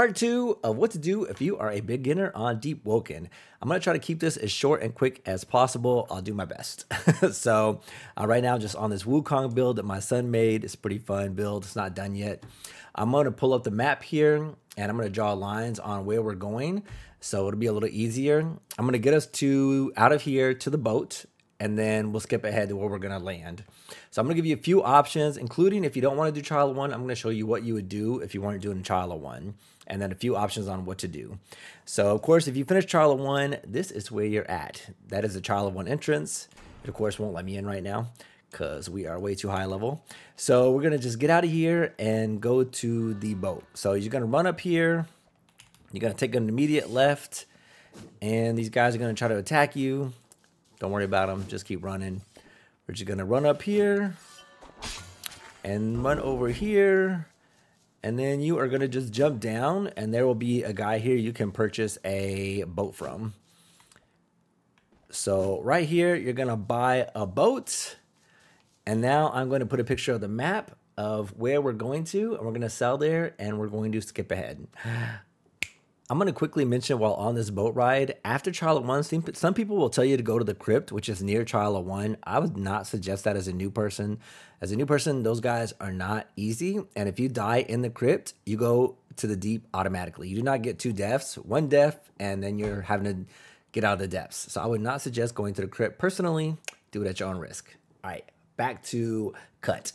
Part two of what to do if you are a beginner on Deepwoken. I'm going to try to keep this as short and quick as possible. I'll do my best. so, uh, right now, just on this Wukong build that my son made. It's pretty fun build. It's not done yet. I'm going to pull up the map here and I'm going to draw lines on where we're going. So, it'll be a little easier. I'm going to get us to out of here to the boat and then we'll skip ahead to where we're to land. So I'm to give you a few options, including if you don't want to do trial one, I'm to show you what you would do if you weren't doing trial one, and then a few options on what to do. So of course, if you finish trial one, this is where you're at. That is the trial one entrance. It of course won't let me in right now because we are way too high level. So we're to just get out of here and go to the boat. So you're to run up here. You're to take an immediate left and these guys are to try to attack you. Don't worry about them. Just keep running. We're just going to run up here and run over here. And then you are going to just jump down and there will be a guy here you can purchase a boat from. So right here, you're going to buy a boat. And now I'm going to put a picture of the map of where we're going to. And we're going to sell there and we're going to skip ahead. I'm going to quickly mention while on this boat ride, after trial 1, some people will tell you to go to the crypt, which is near trial 1. I would not suggest that as a new person. As a new person, those guys are not easy. And if you die in the crypt, you go to the deep automatically. You do not get two deaths, one death, and then you're having to get out of the depths. So I would not suggest going to the crypt. Personally, do it at your own risk. All right, back to cut.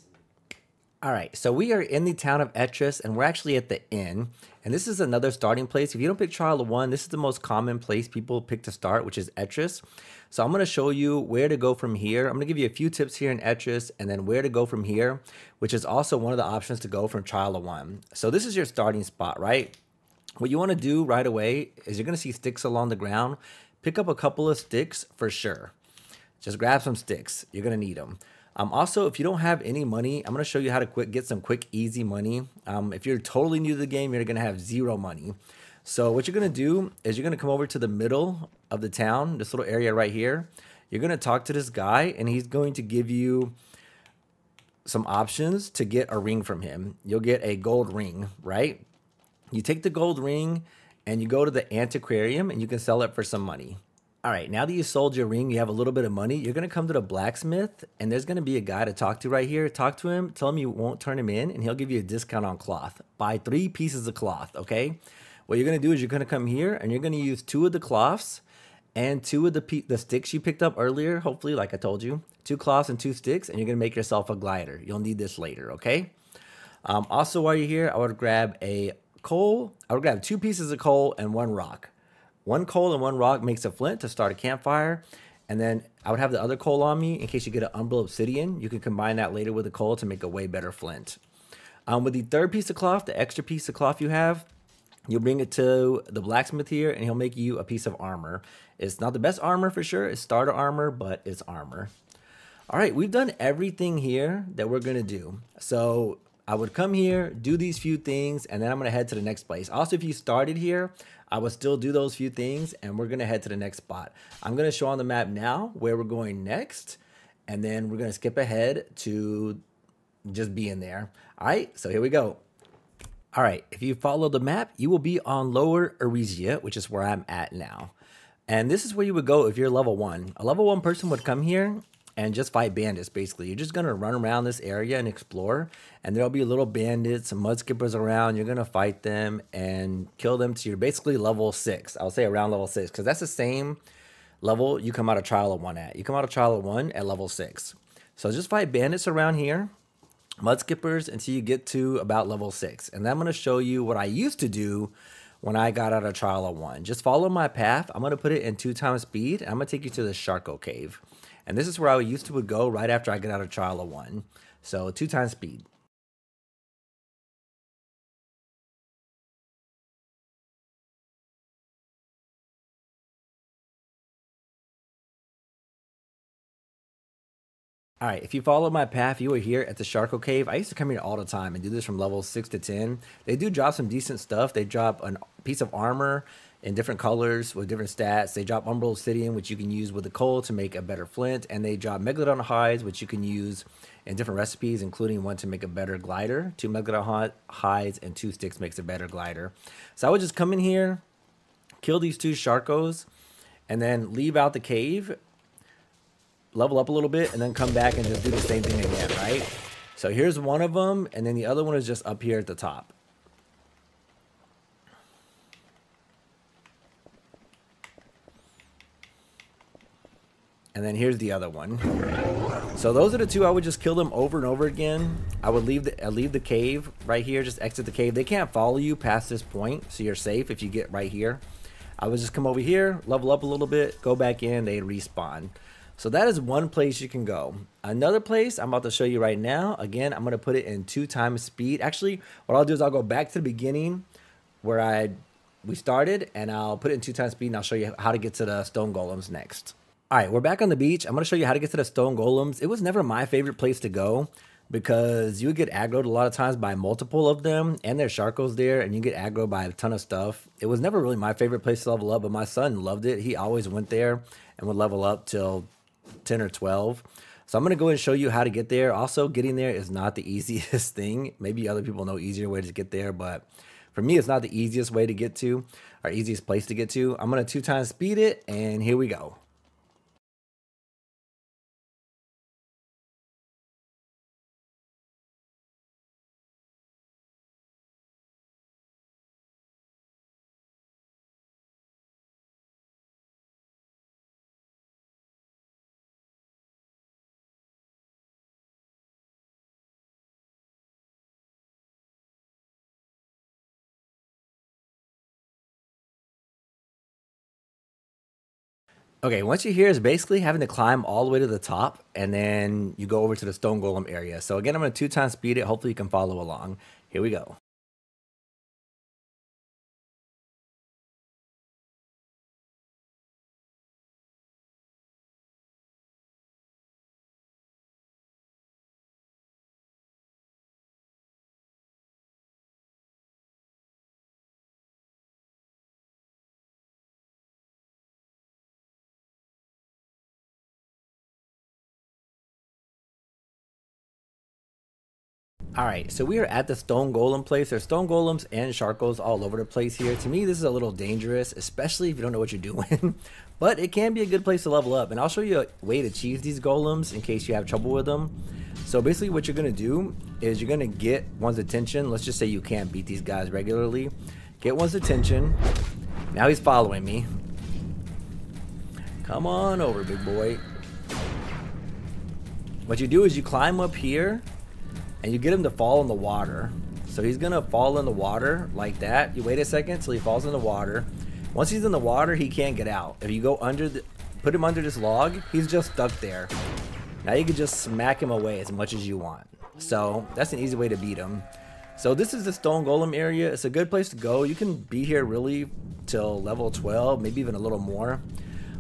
All right, so we are in the town of Etris, and we're actually at the inn. And this is another starting place. If you don't pick trial of one, this is the most common place people pick to start, which is Etris. So I'm going to show you where to go from here. I'm going to give you a few tips here in Etris and then where to go from here, which is also one of the options to go from trial of one. So this is your starting spot, right? What you want to do right away is you're going to see sticks along the ground. Pick up a couple of sticks for sure. Just grab some sticks. You're going to need them. Um, also, if you don't have any money, I'm going to show you how to quick get some quick, easy money. Um, if you're totally new to the game, you're going to have zero money. So what you're going to do is you're going to come over to the middle of the town, this little area right here. You're going to talk to this guy, and he's going to give you some options to get a ring from him. You'll get a gold ring, right? You take the gold ring and you go to the antiquarium and you can sell it for some money. All right, now that you sold your ring, you have a little bit of money, you're gonna come to the blacksmith and there's gonna be a guy to talk to right here. Talk to him, tell him you won't turn him in and he'll give you a discount on cloth. Buy three pieces of cloth, okay? What you're gonna do is you're gonna come here and you're gonna use two of the cloths and two of the, the sticks you picked up earlier, hopefully, like I told you, two cloths and two sticks, and you're gonna make yourself a glider. You'll need this later, okay? Um, also, while you're here, I would grab a coal. I would grab two pieces of coal and one rock. One coal and one rock makes a flint to start a campfire. And then I would have the other coal on me in case you get an umbral obsidian. You can combine that later with the coal to make a way better flint. Um, with the third piece of cloth, the extra piece of cloth you have, you'll bring it to the blacksmith here and he'll make you a piece of armor. It's not the best armor for sure. It's starter armor, but it's armor. All right, we've done everything here that we're going to do. So I would come here, do these few things, and then I'm to head to the next place. Also, if you started here, I would still do those few things, and we're to head to the next spot. I'm to show on the map now where we're going next, and then we're to skip ahead to just being there. All right, so here we go. All right, if you follow the map, you will be on Lower Erisia, which is where I'm at now. And this is where you would go if you're level one. A level one person would come here and just fight bandits basically. You're just gonna run around this area and explore, and there'll be little bandits, some mud skippers around. You're gonna fight them and kill them to you're basically level six. I'll say around level six, because that's the same level you come out of trial of one at. You come out of trial of one at level six. So just fight bandits around here, mud skippers until you get to about level six. And then I'm gonna show you what I used to do when I got out of trial of one. Just follow my path. I'm gonna put it in two times speed. I'm gonna take you to the Sharko cave. And this is where I used to would go right after I get out of trial of one. So two times speed. All right, if you follow my path, you were here at the Sharko Cave. I used to come here all the time and do this from level 6 to 10. They do drop some decent stuff. They drop a piece of armor in different colors with different stats. They drop Umbral Obsidian, which you can use with the coal to make a better flint. And they drop Megalodon hides, which you can use in different recipes, including one to make a better glider. Two Megalodon hides and two sticks makes a better glider. So I would just come in here, kill these two Sharkos, and then leave out the cave level up a little bit, and then come back and just do the same thing again, right? So here's one of them, and then the other one is just up here at the top. And then here's the other one. So those are the two. I would just kill them over and over again. I would leave the I leave the cave right here. Just exit the cave. They can't follow you past this point, so you're safe if you get right here. I would just come over here, level up a little bit, go back in, they respawn. So that is one place you can go. Another place I'm about to show you right now. Again, I'm going to put it in two times speed. Actually, what I'll do is I'll go back to the beginning where I we started and I'll put it in two times speed and I'll show you how to get to the stone golems next. All right, we're back on the beach. I'm going to show you how to get to the stone golems. It was never my favorite place to go because you would get aggroed a lot of times by multiple of them and there's Sharkos there and you get aggroed by a ton of stuff. It was never really my favorite place to level up, but my son loved it. He always went there and would level up till 10 or 12. So I'm going to go and show you how to get there. Also, getting there is not the easiest thing. Maybe other people know easier ways to get there, but for me, it's not the easiest way to get to or easiest place to get to. I'm going to two times speed it, and here we go. Okay, once you're here is basically having to climb all the way to the top and then you go over to the stone golem area. So again, I'm going to two times speed it. Hopefully you can follow along. Here we go. All right, so we are at the stone golem place. There's stone golems and sharkos all over the place here. To me, this is a little dangerous, especially if you don't know what you're doing. but it can be a good place to level up. And I'll show you a way to cheese these golems in case you have trouble with them. So basically what you're to do is you're to get one's attention. Let's just say you can't beat these guys regularly. Get one's attention. Now he's following me. Come on over, big boy. What you do is you climb up here and you get him to fall in the water. So he's gonna fall in the water like that. You wait a second till he falls in the water. Once he's in the water, he can't get out. If you go under the, put him under this log, he's just stuck there. Now you can just smack him away as much as you want. So that's an easy way to beat him. So this is the stone golem area. It's a good place to go. You can be here really till level 12, maybe even a little more.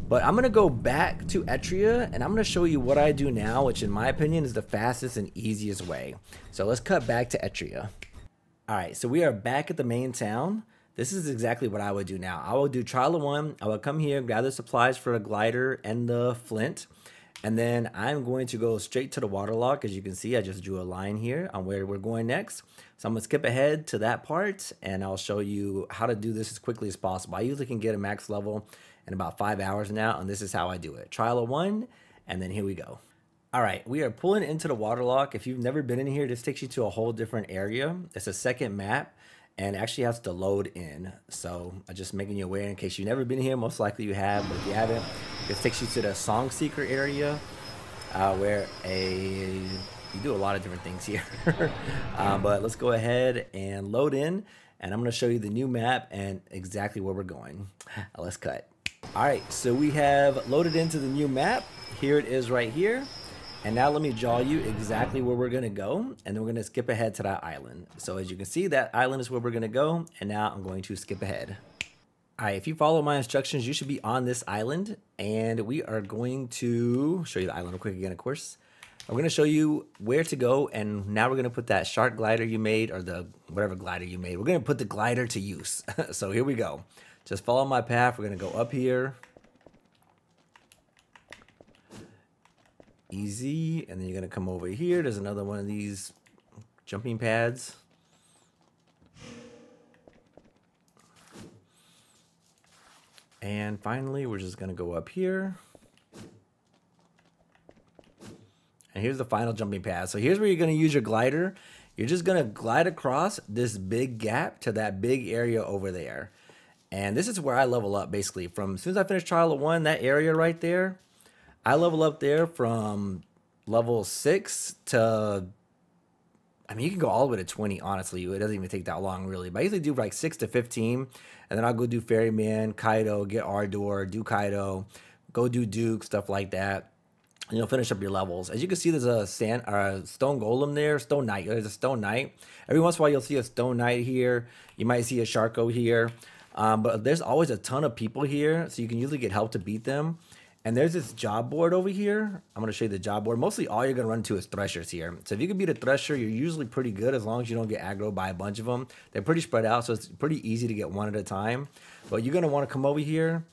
But I'm going to go back to Etris and I'm going to show you what I do now, which in my opinion is the fastest and easiest way. So let's cut back to Etris. All right, so we are back at the main town. This is exactly what I would do now. I will do trial of one. I will come here, gather supplies for a glider and the flint. And then I'm going to go straight to the water lock. As you can see, I just drew a line here on where we're going next. So I'm gonna skip ahead to that part and I'll show you how to do this as quickly as possible. I usually can get a max level in about five hours now, and this is how I do it. Trial of one, and then here we go. All right, we are pulling into the water lock. If you've never been in here, this takes you to a whole different area. It's a second map and actually has to load in. So I'm just making you aware in case you've never been here, most likely you have, but if you haven't, this takes you to the Song Seeker area uh, where a you do a lot of different things here. um, but let's go ahead and load in and I'm going to show you the new map and exactly where we're going. Let's cut. All right, so we have loaded into the new map. Here it is right here. And now let me draw you exactly where we're gonna go, and then we're gonna skip ahead to that island. So as you can see, that island is where we're gonna go, and now I'm going to skip ahead. All right, if you follow my instructions, you should be on this island, and we are going to show you the island real quick again, of course. We're gonna show you where to go, and now we're gonna put that shark glider you made, or the whatever glider you made. We're gonna put the glider to use. so here we go. Just follow my path. We're gonna go up here. Easy, and then you're gonna come over here. There's another one of these jumping pads. And finally, we're just gonna go up here. And here's the final jumping pad. So here's where you're going to use your glider. You're just going to glide across this big gap to that big area over there. And this is where I level up basically. From as soon as I finish trial of one, that area right there, I level up there from level six to, I mean, you can go all the way to 20, honestly. It doesn't even take that long, really. But I usually do like six to 15. And then I'll go do Ferryman, Kaido, get Ardor, do Kaido, go do Duke, stuff like that and you'll finish up your levels. As you can see, there's a sand a stone golem there, stone knight. There's a stone knight. Every once in a while, you'll see a stone knight here. You might see a sharko here, um, but there's always a ton of people here, so you can usually get help to beat them. And there's this job board over here. I'm going to show you the job board. Mostly all you're going to run into is threshers here. So if you can beat a thresher, you're usually pretty good as long as you don't get aggro by a bunch of them. They're pretty spread out, so it's pretty easy to get one at a time. But you're going to want to come over here,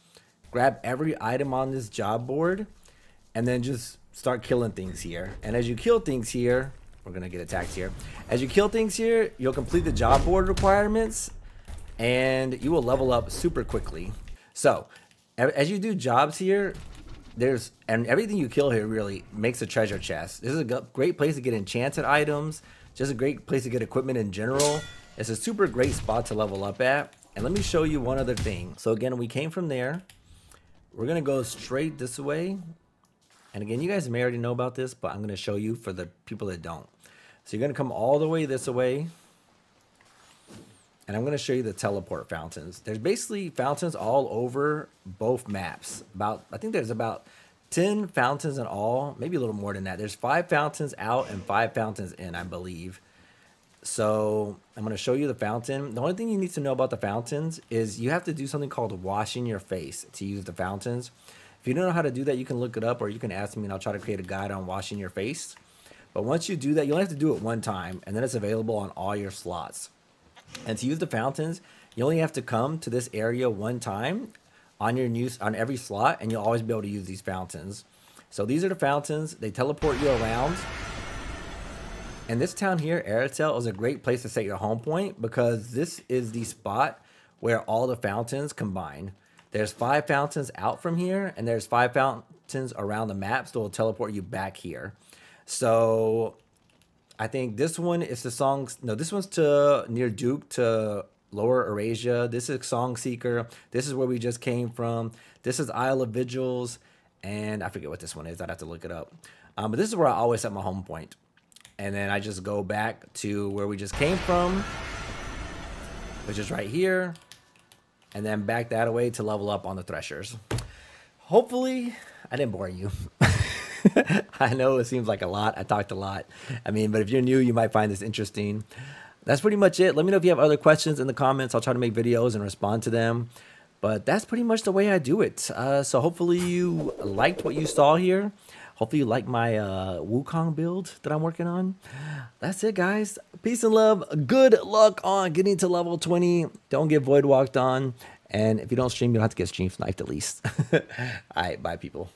grab every item on this job board, and then just start killing things here. And as you kill things here, we're gonna get attacked here. As you kill things here, you'll complete the job board requirements and you will level up super quickly. So as you do jobs here, there's and everything you kill here really makes a treasure chest. This is a great place to get enchanted items, just a great place to get equipment in general. It's a super great spot to level up at. And let me show you one other thing. So again, we came from there. We're gonna go straight this way and again, you guys may already know about this, but I'm to show you for the people that don't. So you're to come all the way this way. And I'm going to show you the teleport fountains. There's basically fountains all over both maps. About I think there's about 10 fountains in all, maybe a little more than that. There's five fountains out and five fountains in, I believe. So I'm going to show you the fountain. The only thing you need to know about the fountains is you have to do something called washing your face to use the fountains. If you don't know how to do that, you can look it up or you can ask me and I'll try to create a guide on washing your face. But once you do that, you only have to do it one time and then it's available on all your slots. And to use the fountains, you only have to come to this area one time on your news on every slot and you'll always be able to use these fountains. So these are the fountains. They teleport you around. And this town here, Eritale, is a great place to set your home point because this is the spot where all the fountains combine. There's five fountains out from here, and there's five fountains around the map, so it'll teleport you back here. So I think this one is the song. No, this one's to near Duke to Lower Erisia. This is Song Seeker. This is where we just came from. This is Isle of Vigils, and I forget what this one is. I'd have to look it up. Um, but this is where I always set my home point, and then I just go back to where we just came from, which is right here and then back that away to level up on the threshers. Hopefully, I didn't bore you. I know it seems like a lot. I talked a lot. I mean, but if you're new, you might find this interesting. That's pretty much it. Let me know if you have other questions in the comments. I'll try to make videos and respond to them. But that's pretty much the way I do it. Uh, so hopefully you liked what you saw here. Hopefully you like my uh, Wukong build that I'm working on. That's it, guys. Peace and love. Good luck on getting to level 20. Don't get void walked on. And if you don't stream, you don't have to get stream sniped at least. All right, bye, people.